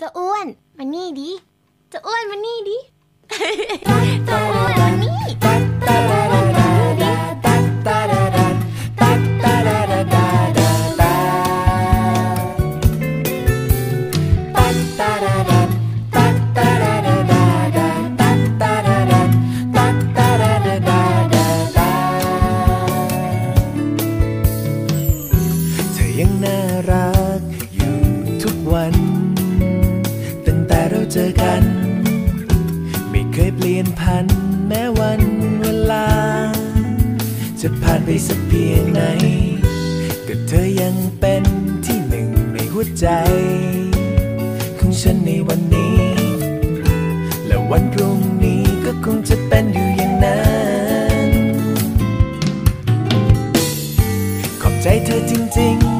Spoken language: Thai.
จะอ้วนมานี่ดิจะอ้วนมานี่ดิจะอ้วนมานี่จะอ้วนมานี่ดิเธอยังน่ารักอยู่ทุกวัน แล้เจอกัน ไม่เคยเปลี่ยนพันแม้วันเวลา จะผ่านไปสักเพียงไหน ก็เธอยังเป็นที่หนึ่งในหัวใจ ของฉันในวันนี้ และวันพรุ่งนี้ก็คงจะเป็นอยู่อย่างนั้น ขอบใจเธอจริง ๆ